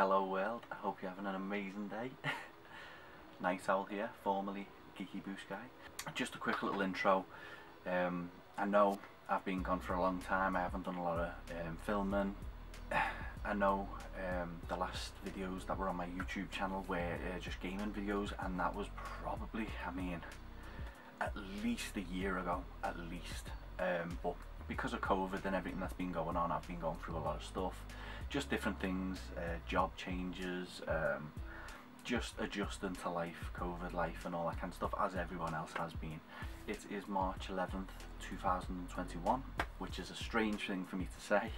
Hello world, I hope you're having an amazing day. Night Owl here, formerly Geeky Boost Guy. Just a quick little intro. Um, I know I've been gone for a long time, I haven't done a lot of um, filming. I know um, the last videos that were on my YouTube channel were uh, just gaming videos and that was probably, I mean, at least a year ago, at least. Um, but because of COVID and everything that's been going on, I've been going through a lot of stuff. Just different things, uh, job changes, um, just adjusting to life, COVID life and all that kind of stuff, as everyone else has been. It is March 11th, 2021, which is a strange thing for me to say,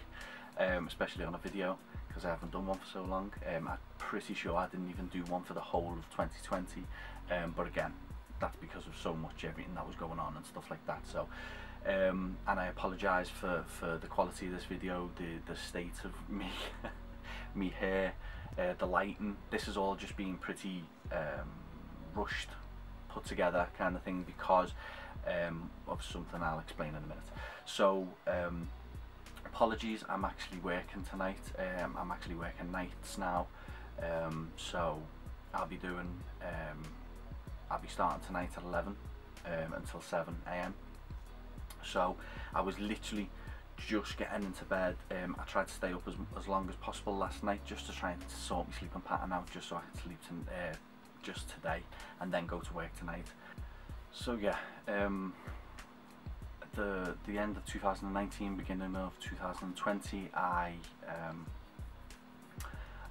um, especially on a video, because I haven't done one for so long. Um, I'm pretty sure I didn't even do one for the whole of 2020, um, but again, that's because of so much everything that was going on and stuff like that. So, um, and I apologise for for the quality of this video, the the state of me, me hair, uh, the lighting. This is all just being pretty um, rushed, put together kind of thing because um, of something I'll explain in a minute. So. Um, apologies I'm actually working tonight um, I'm actually working nights now um, so I'll be doing I'll be starting tonight at 11 um, until 7 a.m. So I was literally just getting into bed. Um, I tried to stay up as, as long as possible last night just to try and sort my sleeping pattern out just so I could sleep to, uh, just today and then go to work tonight. So yeah, um, the the end of 2019, beginning of 2020, I um,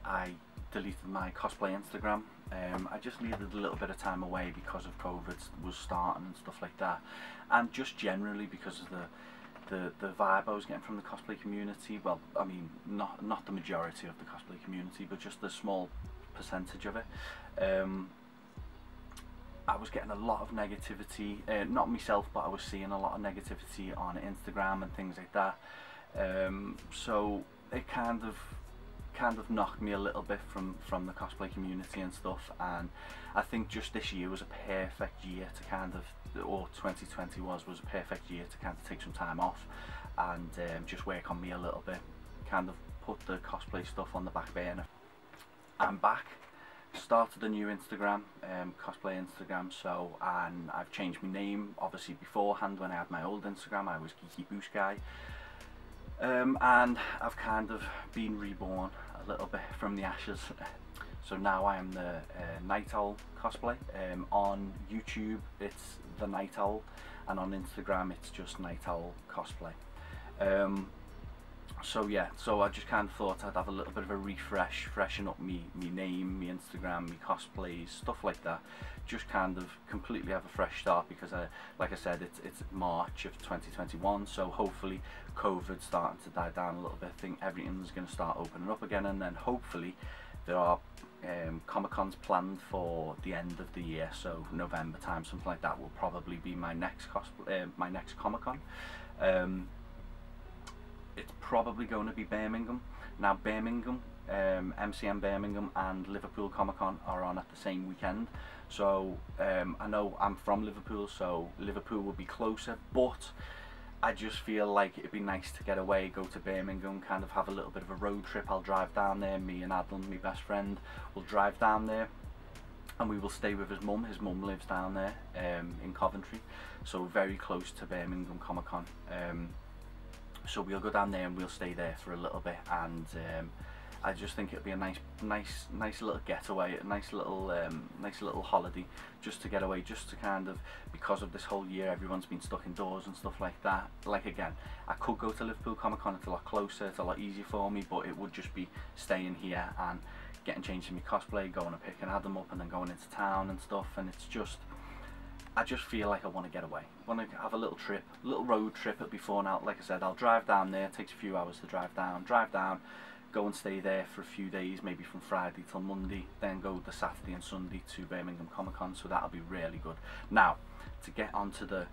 I deleted my cosplay Instagram um, I just needed a little bit of time away because of COVID was starting and stuff like that, and just generally because of the the the vibe I was getting from the cosplay community. Well, I mean, not not the majority of the cosplay community, but just the small percentage of it. Um, I was getting a lot of negativity, uh, not myself, but I was seeing a lot of negativity on Instagram and things like that. Um, so it kind of kind of knocked me a little bit from from the cosplay community and stuff and I think just this year was a perfect year to kind of or 2020 was was a perfect year to kind of take some time off and um, just work on me a little bit kind of put the cosplay stuff on the back burner. I'm back started a new Instagram um, cosplay Instagram so and I've changed my name obviously beforehand when I had my old Instagram I was Geeky Boost Guy um, and I've kind of been reborn a little bit from the ashes. So now I am the uh, Night Owl cosplay. Um, on YouTube it's the Night Owl and on Instagram it's just Night Owl cosplay. Um, so yeah so I just kind of thought I'd have a little bit of a refresh freshen up me me name me Instagram me cosplays stuff like that. Just kind of completely have a fresh start because I like I said it's it's March of 2021 so hopefully COVID starting to die down a little bit. I think everything's going to start opening up again and then hopefully there are um, Comic Cons planned for the end of the year so November time something like that will probably be my next cosplay uh, my next Comic Con um, it's probably going to be Birmingham. Now Birmingham, um, MCM Birmingham and Liverpool Comic Con are on at the same weekend. So um, I know I'm from Liverpool, so Liverpool will be closer, but I just feel like it'd be nice to get away, go to Birmingham, kind of have a little bit of a road trip. I'll drive down there, me and Adam, my best friend, will drive down there and we will stay with his mum. His mum lives down there um, in Coventry, so very close to Birmingham Comic Con. Um, so we'll go down there and we'll stay there for a little bit and um, I just think it'll be a nice nice nice little getaway a nice little um, nice little holiday just to get away just to kind of because of this whole year everyone's been stuck indoors and stuff like that. Like again I could go to Liverpool Comic Con it's a lot closer it's a lot easier for me but it would just be staying here and getting changed in my cosplay going to pick and picking them up and then going into town and stuff and it's just I just feel like I want to get away. I want to have a little trip, a little road trip at before now. Like I said, I'll drive down there. It takes a few hours to drive down. Drive down, go and stay there for a few days, maybe from Friday till Monday. Then go the Saturday and Sunday to Birmingham Comic Con. So that'll be really good. Now, to get onto the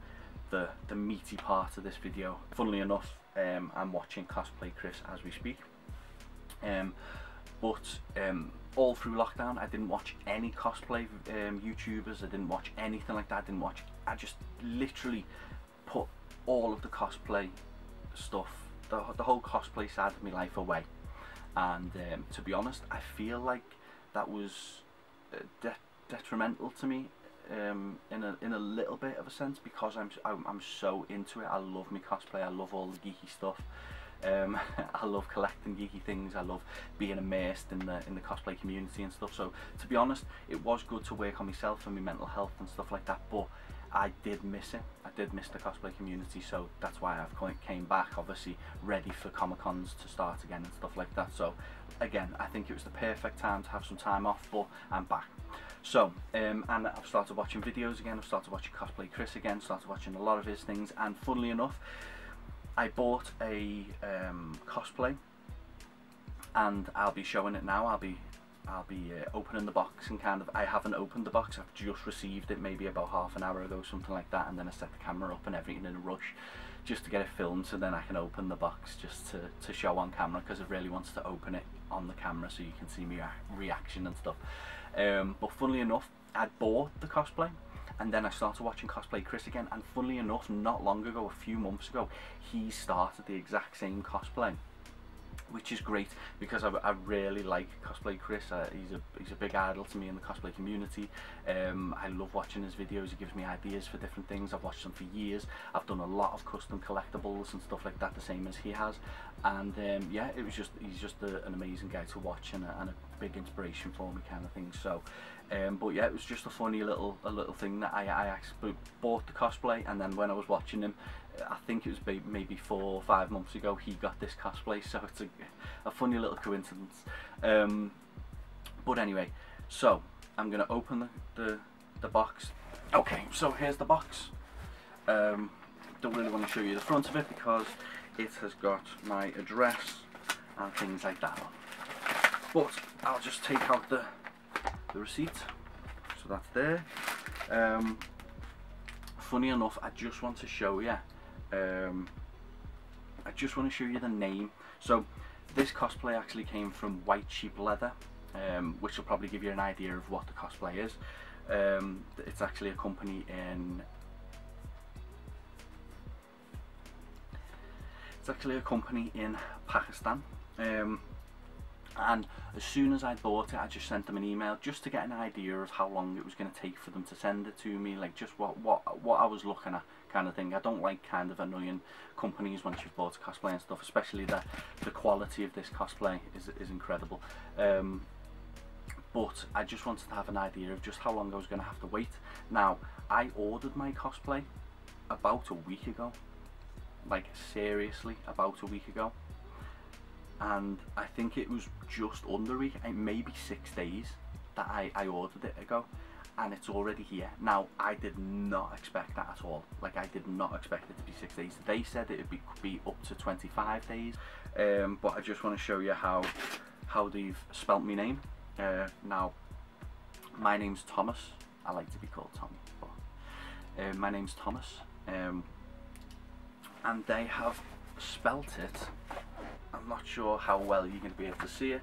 the the meaty part of this video. Funnily enough, um, I'm watching Cosplay Chris as we speak. Um, but um, all through lockdown I didn't watch any cosplay um, YouTubers I didn't watch anything like that I didn't watch I just literally put all of the cosplay stuff the, the whole cosplay side of my life away and um, to be honest I feel like that was uh, de detrimental to me um, in a in a little bit of a sense because I'm, I'm I'm so into it. I love my cosplay. I love all the geeky stuff. Um, I love collecting geeky things. I love being immersed in the in the cosplay community and stuff. So to be honest, it was good to work on myself and my mental health and stuff like that. But I did miss it. I did miss the cosplay community, so that's why I've came back, obviously ready for Comic Cons to start again and stuff like that. So again, I think it was the perfect time to have some time off, but I'm back. So, um, and I've started watching videos again, I've started watching Cosplay Chris again, started watching a lot of his things, and funnily enough, I bought a um, cosplay, and I'll be showing it now, I'll be I'll be uh, opening the box and kind of, I haven't opened the box, I've just received it maybe about half an hour ago, something like that, and then I set the camera up and everything in a rush just to get it filmed so then I can open the box just to, to show on camera because I really wants to open it on the camera so you can see my reaction and stuff. Um, but funnily enough, I bought the cosplay and then I started watching Cosplay Chris again and funnily enough, not long ago, a few months ago, he started the exact same cosplay which is great because I, I really like cosplay Chris. Uh, he's a he's a big idol to me in the cosplay community. Um, I love watching his videos. He gives me ideas for different things. I've watched them for years. I've done a lot of custom collectibles and stuff like that the same as he has. And um, yeah it was just he's just a, an amazing guy to watch and a, and a big inspiration for me kind of thing. So um, but yeah it was just a funny little a little thing that I, I actually bought the cosplay and then when I was watching him I think it was maybe four or five months ago he got this cosplay. So it's a, a funny little coincidence. Um, but anyway so I'm gonna open the, the, the box. Okay so here's the box. Um, don't really want to show you the front of it because it has got my address and things like that but I'll just take out the the receipt so that's there. Um, funny enough I just want to show you um, I just want to show you the name. So this cosplay actually came from White Sheep Leather um, which will probably give you an idea of what the cosplay is. Um, it's actually a company in it's actually a company in Pakistan. Um, and as soon as I bought it I just sent them an email just to get an idea of how long it was going to take for them to send it to me like just what what what I was looking at kind of thing. I don't like kind of annoying companies once you've bought cosplay and stuff especially the the quality of this cosplay is, is incredible. Um, but I just wanted to have an idea of just how long I was going to have to wait. Now I ordered my cosplay about a week ago. Like seriously about a week ago and I think it was just under a week, maybe six days that I, I ordered it ago and it's already here. Now I did not expect that at all. Like I did not expect it to be six days. They said it would be, be up to 25 days um, but I just want to show you how how they've spelt my name. Uh, now my name's Thomas. I like to be called Tommy. But, uh, my name's Thomas um, and they have spelt it I'm not sure how well you're going to be able to see it.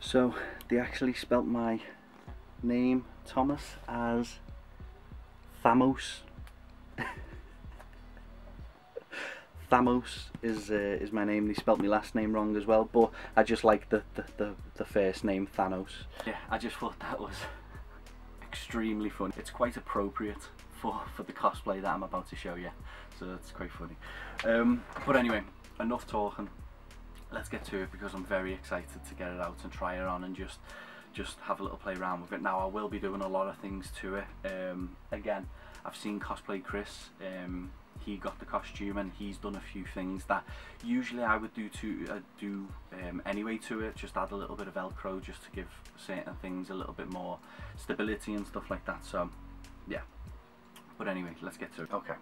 So they actually spelt my name, Thomas, as Thamos. Thamos is uh, is my name. They spelt my last name wrong as well, but I just like the, the, the, the first name, Thanos. Yeah, I just thought that was extremely fun. It's quite appropriate for, for the cosplay that I'm about to show you. So it's quite funny. Um, but anyway, enough talking. Let's get to it because I'm very excited to get it out and try it on and just just have a little play around with it. Now I will be doing a lot of things to it. Um, again, I've seen Cosplay Chris. Um, he got the costume and he's done a few things that usually I would do to uh, do um, anyway to it just add a little bit of velcro just to give certain things a little bit more stability and stuff like that so yeah but anyway let's get to it okay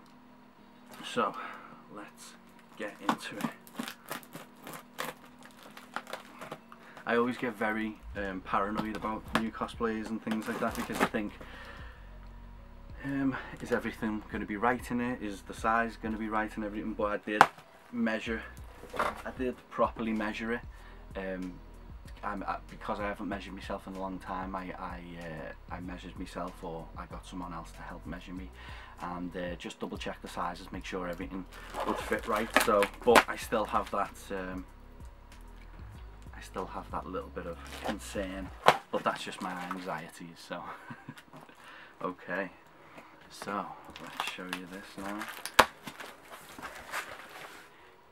so let's get into it I always get very um, paranoid about new cosplays and things like that because I think um, is everything going to be right in it? Is the size going to be right and everything? But I did measure, I did properly measure it. Um, I, because I haven't measured myself in a long time, I I, uh, I measured myself or I got someone else to help measure me, and uh, just double check the sizes make sure everything would fit right. So but I still have that um, I still have that little bit of concern but that's just my anxieties so. Okay so let's show you this now.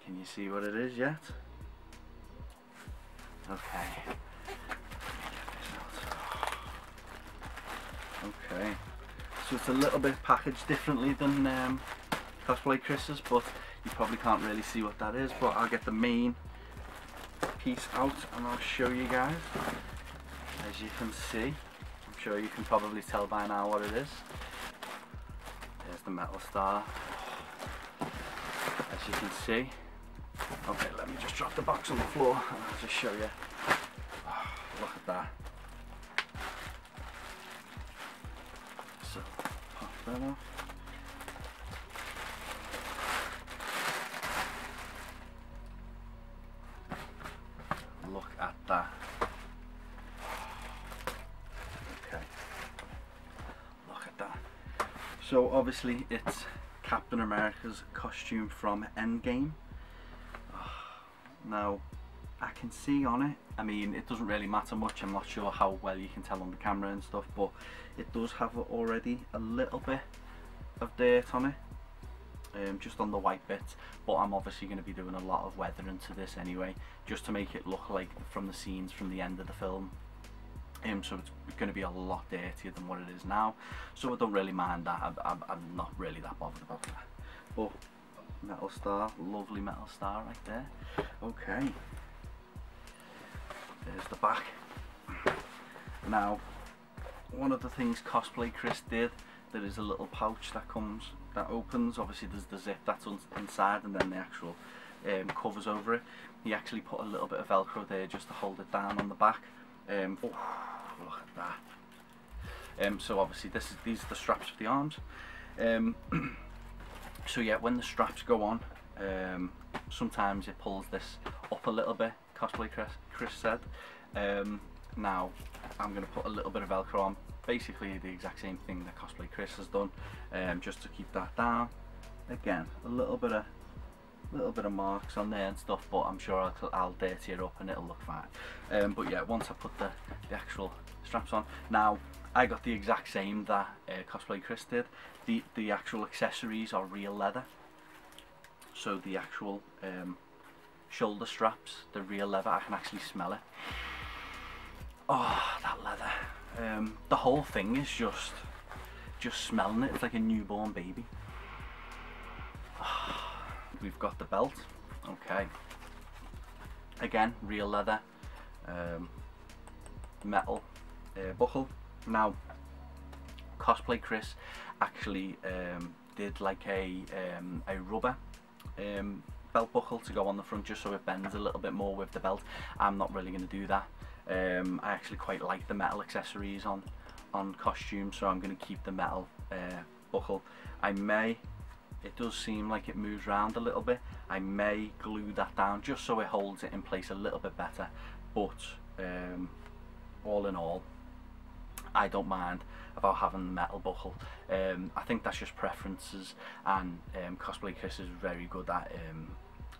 Can you see what it is yet? Okay. Okay so it's a little bit packaged differently than um, cosplay Chris's but you probably can't really see what that is but I'll get the main piece out and I'll show you guys. As you can see I'm sure you can probably tell by now what it is. There's the metal star. As you can see. Okay let me just drop the box on the floor and I'll just show you that look at that. Okay. Look at that. So obviously it's Captain America's costume from Endgame. Ah, now I can see on it. I mean it doesn't really matter much. I'm not sure how well you can tell on the camera and stuff but it does have already a little bit of dirt on it um, just on the white bit. But I'm obviously going to be doing a lot of weathering to this anyway just to make it look like from the scenes from the end of the film. Um, so it's going to be a lot dirtier than what it is now. So I don't really mind that. I'm, I'm, I'm not really that bothered about that. But metal star lovely metal star right there. Okay there's the back. Now one of the things cosplay Chris did there is a little pouch that comes that opens. Obviously there's the zip that's inside and then the actual um, covers over it. He actually put a little bit of velcro there just to hold it down on the back. Um, oh, look at that. Um, so obviously this is these are the straps for the arms. Um, so yeah when the straps go on um, sometimes it pulls this up a little bit cosplay Chris, Chris said. Um, now I'm going to put a little bit of velcro on. Basically the exact same thing that cosplay Chris has done um, just to keep that down. Again a little bit of little bit of marks on there and stuff but I'm sure I'll, I'll dirty it up and it'll look fine. Um, but yeah once I put the, the actual straps on now I got the exact same that uh, cosplay Chris did. The the actual accessories are real leather. So the actual um, shoulder straps the real leather I can actually smell it. Oh that leather. Um, the whole thing is just just smelling it. It's like a newborn baby. We've got the belt. Okay. Again real leather um, metal uh, buckle. Now cosplay Chris actually um, did like a um, a rubber um, belt buckle to go on the front just so it bends a little bit more with the belt. I'm not really going to do that. Um, I actually quite like the metal accessories on on costumes so I'm going to keep the metal uh, buckle. I may it does seem like it moves around a little bit. I may glue that down just so it holds it in place a little bit better but um, all in all I don't mind about having the metal buckle um, I think that's just preferences and um, Cosplay Chris is very good at, um,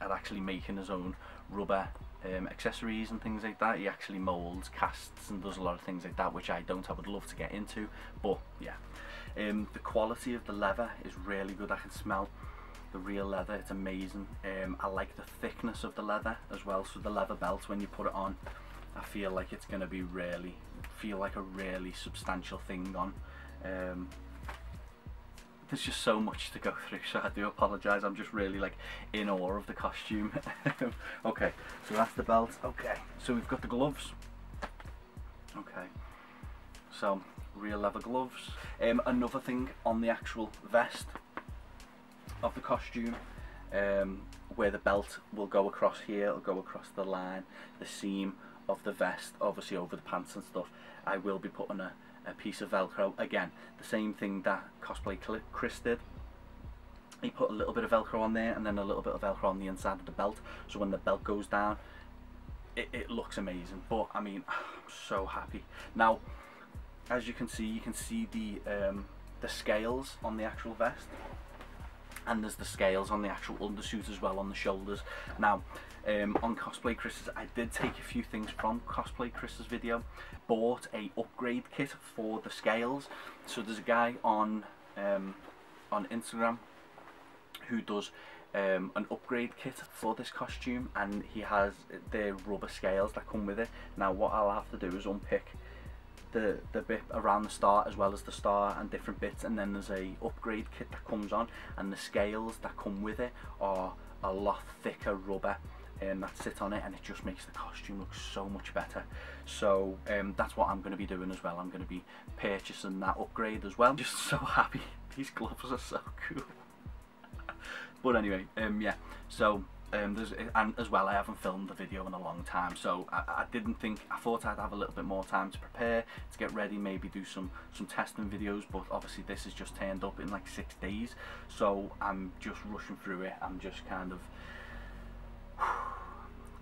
at actually making his own rubber um, accessories and things like that. He actually molds, casts and does a lot of things like that which I don't, I would love to get into but yeah. Um, the quality of the leather is really good, I can smell the real leather, it's amazing. Um, I like the thickness of the leather as well, so the leather belt when you put it on I feel like it's going to be really, feel like a really substantial thing on. Um, there's just so much to go through so I do apologise I'm just really like in awe of the costume. Okay so that's the belt okay so we've got the gloves. Okay so real leather gloves. Um, another thing on the actual vest of the costume um, where the belt will go across here it'll go across the line the seam of the vest obviously over the pants and stuff I will be putting a a piece of velcro. Again the same thing that cosplay Chris did. He put a little bit of velcro on there and then a little bit of velcro on the inside of the belt. So when the belt goes down it, it looks amazing. But I mean I'm so happy. Now as you can see you can see the um, the scales on the actual vest. And there's the scales on the actual undersuit as well on the shoulders. Now um, on cosplay Chris's I did take a few things from cosplay Chris's video. Bought a upgrade kit for the scales. So there's a guy on um, on Instagram who does um, an upgrade kit for this costume and he has the rubber scales that come with it. Now what I'll have to do is unpick the, the bit around the star as well as the star and different bits and then there's a upgrade kit that comes on and the scales that come with it are a lot thicker rubber um, that sit on it and it just makes the costume look so much better. So um, that's what I'm going to be doing as well. I'm going to be purchasing that upgrade as well. I'm just so happy. These gloves are so cool. But anyway um, yeah. So um, there's and as well I haven't filmed the video in a long time so I, I didn't think I thought I'd have a little bit more time to prepare to get ready maybe do some some testing videos but obviously this has just turned up in like six days. So I'm just rushing through it. I'm just kind of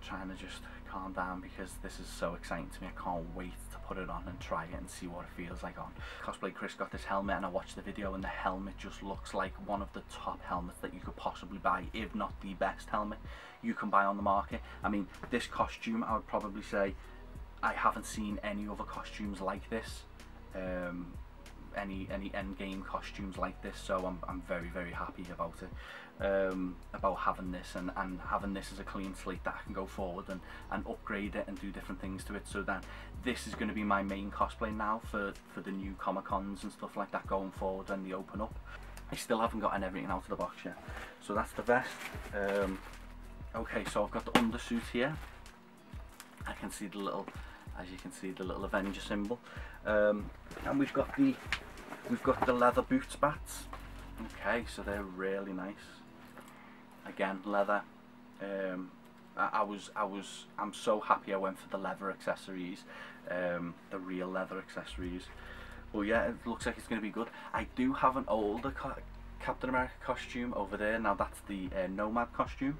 trying to just calm down because this is so exciting to me I can't wait to put it on and try it and see what it feels like on. Cosplay Chris got this helmet and I watched the video and the helmet just looks like one of the top helmets that you could possibly buy if not the best helmet you can buy on the market. I mean this costume I would probably say I haven't seen any other costumes like this um, any any Endgame costumes like this so I'm, I'm very very happy about it um, about having this and, and having this as a clean slate that I can go forward and, and upgrade it and do different things to it so that this is going to be my main cosplay now for, for the new Comic Cons and stuff like that going forward and the open up. I still haven't gotten everything out of the box yet. So that's the vest. Um, okay, so I've got the undersuit here. I can see the little, as you can see, the little Avenger symbol. Um, and we've got the, we've got the leather boot spats. Okay, so they're really nice again leather. Um, I, I, was I was I'm so happy I went for the leather accessories um, the real leather accessories. Well yeah it looks like it's to be good. I do have an older Captain America costume over there. Now that's the uh, Nomad costume.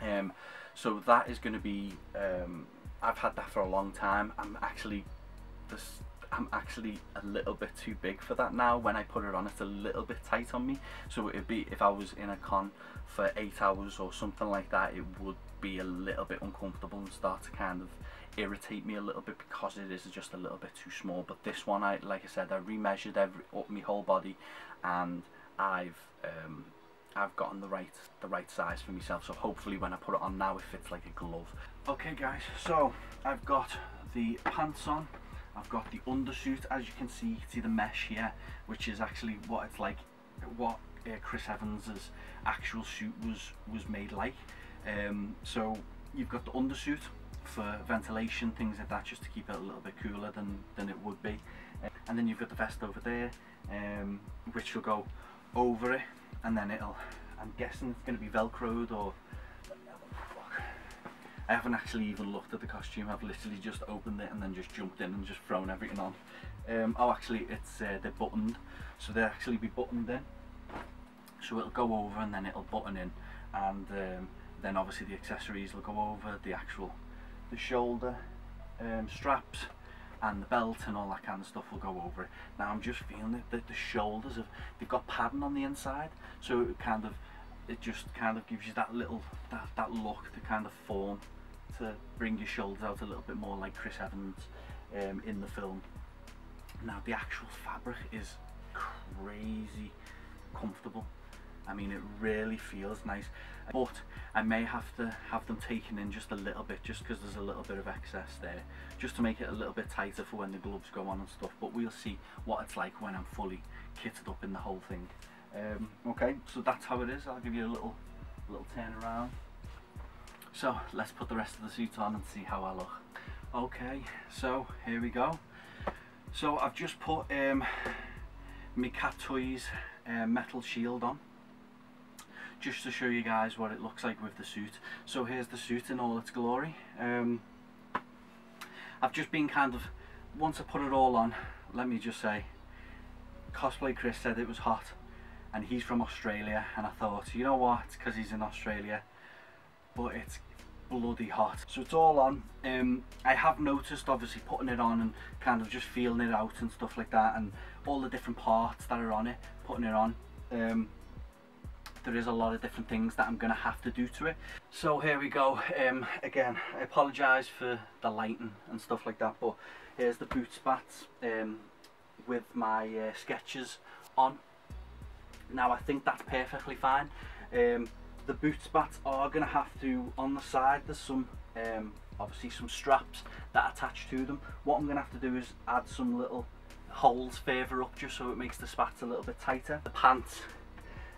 Um, so that is going to be um, I've had that for a long time. I'm actually this I'm actually a little bit too big for that now. When I put it on, it's a little bit tight on me. So it'd be, if I was in a con for eight hours or something like that, it would be a little bit uncomfortable and start to kind of irritate me a little bit because it is just a little bit too small. But this one, I like I said, I remeasured every up my whole body, and I've um, I've gotten the right the right size for myself. So hopefully, when I put it on now, it fits like a glove. Okay, guys. So I've got the pants on. I've got the undersuit, as you can see, see the mesh here, which is actually what it's like, what uh, Chris Evans's actual suit was was made like. Um, so you've got the undersuit for ventilation, things like that, just to keep it a little bit cooler than, than it would be. Uh, and then you've got the vest over there, um, which will go over it, and then it'll, I'm guessing it's going to be velcroed or I haven't actually even looked at the costume, I've literally just opened it and then just jumped in and just thrown everything on. Um, oh actually it's uh, they're buttoned, so they'll actually be buttoned in. So it'll go over and then it'll button in and um, then obviously the accessories will go over, the actual the shoulder um, straps and the belt and all that kind of stuff will go over it. Now I'm just feeling that the shoulders have, they've got padding on the inside so it kind of it just kind of gives you that little that, that look the kind of form to bring your shoulders out a little bit more like Chris Evans um, in the film. Now the actual fabric is crazy comfortable. I mean it really feels nice. But I may have to have them taken in just a little bit just because there's a little bit of excess there just to make it a little bit tighter for when the gloves go on and stuff. But we'll see what it's like when I'm fully kitted up in the whole thing. Um, okay, so that's how it is. I'll give you a little, little turn around. So let's put the rest of the suit on and see how I look. Okay, so here we go. So I've just put um, my Cat Toys uh, metal shield on just to show you guys what it looks like with the suit. So here's the suit in all its glory. Um, I've just been kind of, once I put it all on, let me just say, Cosplay Chris said it was hot and he's from Australia and I thought you know what because he's in Australia but it's bloody hot. So it's all on. Um, I have noticed obviously putting it on and kind of just feeling it out and stuff like that and all the different parts that are on it, putting it on. Um, there is a lot of different things that I'm going to have to do to it. So here we go. Um, again, I apologise for the lighting and stuff like that, but here's the boot spats um, with my uh, Skechers on. Now I think that's perfectly fine. Um, the boot spats are going to have to, on the side, there's some, um, obviously some straps that attach to them. What I'm going to have to do is add some little holes further up just so it makes the spats a little bit tighter. The pants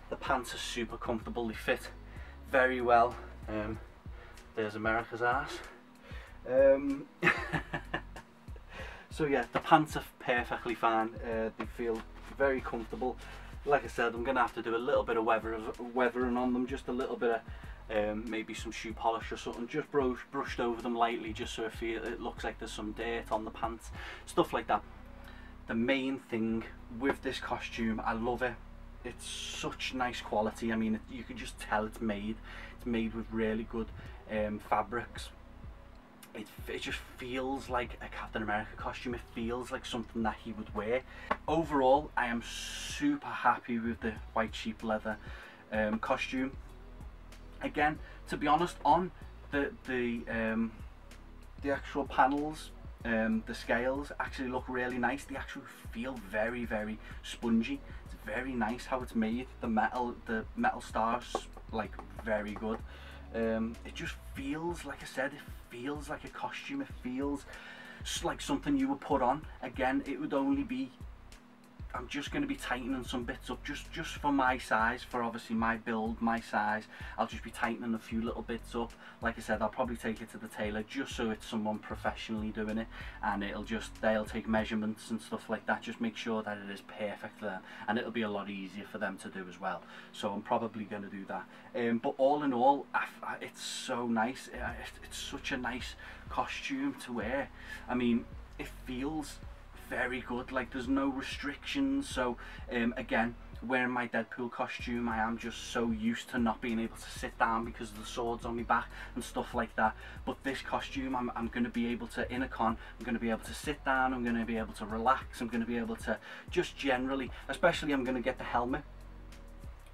the pants are super comfortable, they fit very well. Um, there's America's ass. Um, so yeah, the pants are perfectly fine. Uh, they feel very comfortable. Like I said, I'm going to have to do a little bit of weather, weathering on them, just a little bit of um, maybe some shoe polish or something, just brush, brushed over them lightly just so it, it looks like there's some dirt on the pants, stuff like that. The main thing with this costume, I love it, it's such nice quality. I mean, it, you can just tell it's made. It's made with really good um, fabrics. It, it just feels like a Captain America costume. It feels like something that he would wear. Overall, I am super happy with the white sheep leather um, costume. Again, to be honest, on the the um, the actual panels, um, the scales actually look really nice. They actually feel very, very spongy It's very nice how it's made. The metal, the metal stars, like very good. Um, it just feels, like I said, it feels like a costume. It feels like something you would put on. Again, it would only be I'm just going to be tightening some bits up just just for my size for obviously my build my size. I'll just be tightening a few little bits up. Like I said I'll probably take it to the tailor just so it's someone professionally doing it and it'll just they'll take measurements and stuff like that. Just make sure that it is perfect there and it'll be a lot easier for them to do as well. So I'm probably going to do that. Um, but all in all I, I, it's so nice. It, it's such a nice costume to wear. I mean it feels very good. Like there's no restrictions. So um, again wearing my Deadpool costume I am just so used to not being able to sit down because of the swords on my back and stuff like that. But this costume I'm, I'm going to be able to in a con I'm going to be able to sit down I'm going to be able to relax I'm going to be able to just generally especially I'm going to get the helmet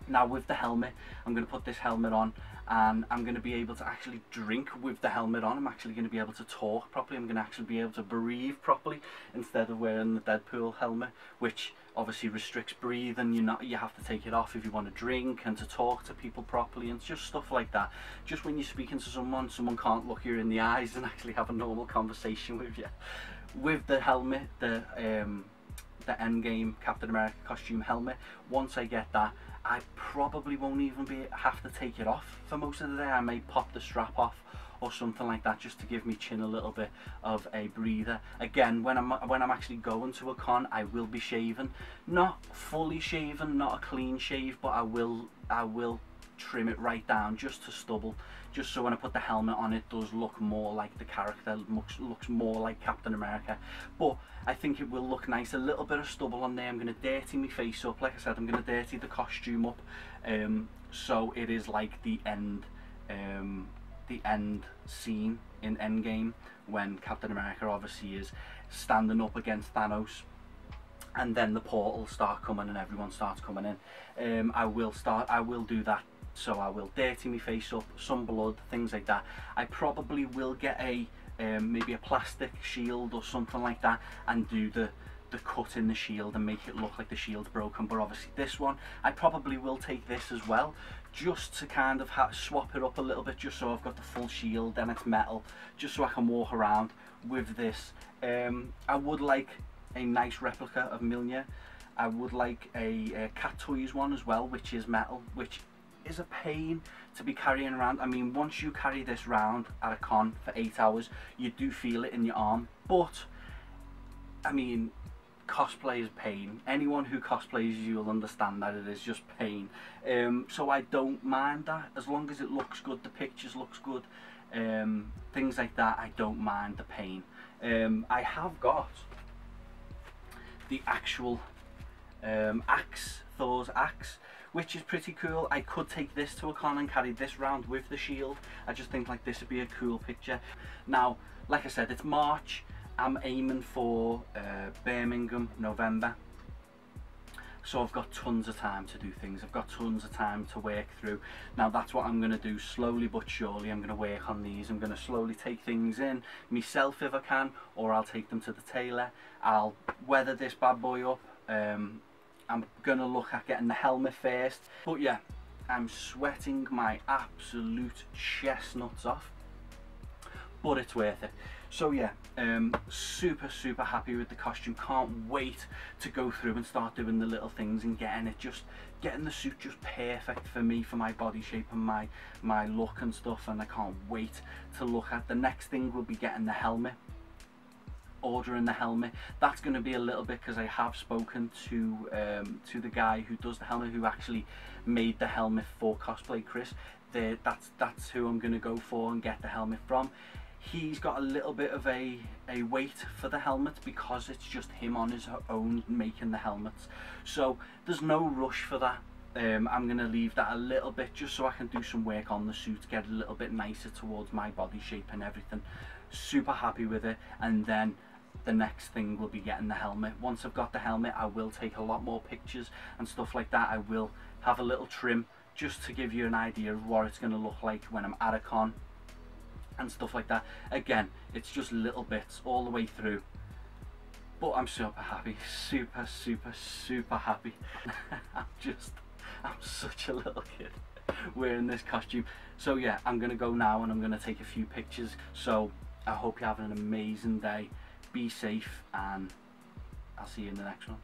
now with the helmet I'm going to put this helmet on and I'm going to be able to actually drink with the helmet on. I'm actually going to be able to talk properly. I'm going to actually be able to breathe properly instead of wearing the Deadpool helmet, which obviously restricts breathing. You not you have to take it off if you want to drink and to talk to people properly and just stuff like that. Just when you're speaking to someone, someone can't look you in the eyes and actually have a normal conversation with you. With the helmet, the um, the Endgame Captain America costume helmet, once I get that, I probably won't even be have to take it off for most of the day. I may pop the strap off or something like that just to give me chin a little bit of a breather. Again, when I'm when I'm actually going to a con, I will be shaven, not fully shaven, not a clean shave, but I will I will trim it right down just to stubble just so when I put the helmet on it does look more like the character looks, looks more like Captain America. But I think it will look nice a little bit of stubble on there. I'm going to dirty my face up. Like I said I'm going to dirty the costume up. Um, so it is like the end um, the end scene in Endgame when Captain America obviously is standing up against Thanos. And then the portals start coming and everyone starts coming in. Um, I will start I will do that so I will dirty my face up, some blood, things like that. I probably will get a um, maybe a plastic shield or something like that and do the the cut in the shield and make it look like the shield's broken but obviously this one I probably will take this as well just to kind of swap it up a little bit just so I've got the full shield and it's metal just so I can walk around with this um, I would like a nice replica of Mjolnir I would like a, a Cat Toys one as well which is metal which is a pain to be carrying around. I mean, once you carry this round at a con for eight hours, you do feel it in your arm. But, I mean, cosplay is pain. Anyone who cosplays you will understand that it is just pain. Um, so I don't mind that. As long as it looks good, the pictures looks good, um, things like that, I don't mind the pain. Um, I have got the actual um, axe, Thor's axe, which is pretty cool. I could take this to a con and carry this round with the shield. I just think like this would be a cool picture. Now, like I said, it's March. I'm aiming for uh, Birmingham, November. So I've got tons of time to do things. I've got tons of time to work through. Now that's what I'm going to do slowly but surely. I'm going to work on these. I'm going to slowly take things in myself if I can or I'll take them to the tailor. I'll weather this bad boy up. Um, I'm to look at getting the helmet first. But yeah, I'm sweating my absolute chestnuts off. But it's worth it. So yeah, um, super, super happy with the costume. Can't wait to go through and start doing the little things and getting it just, getting the suit just perfect for me, for my body shape and my, my look and stuff. And I can't wait to look at. The next thing will be getting the helmet ordering the helmet that's going to be a little bit because I have spoken to um, to the guy who does the helmet who actually made the helmet for cosplay Chris that's that's who I'm going to go for and get the helmet from he's got a little bit of a, a weight for the helmet because it's just him on his own making the helmets. So there's no rush for that. Um, I'm going to leave that a little bit just so I can do some work on the suit, get a little bit nicer towards my body shape and everything. Super happy with it. And then the next thing will be getting the helmet. Once I've got the helmet, I will take a lot more pictures and stuff like that. I will have a little trim just to give you an idea of what it's going to look like when I'm at a con and stuff like that. Again, it's just little bits all the way through. But I'm super happy, super, super, super happy. I'm just, I'm such a little kid wearing this costume. So yeah, I'm gonna go now and I'm gonna take a few pictures. So I hope you're having an amazing day. Be safe and I'll see you in the next one.